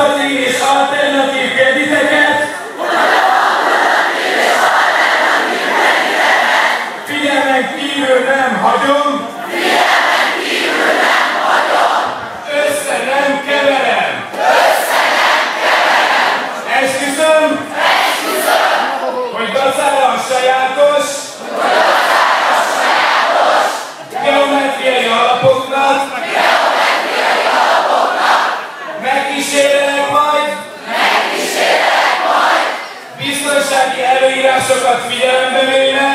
Alternatív és alternatív krediteket. Figyelmen kívül nem hagyom. lelki előírásokat figyelembe véve,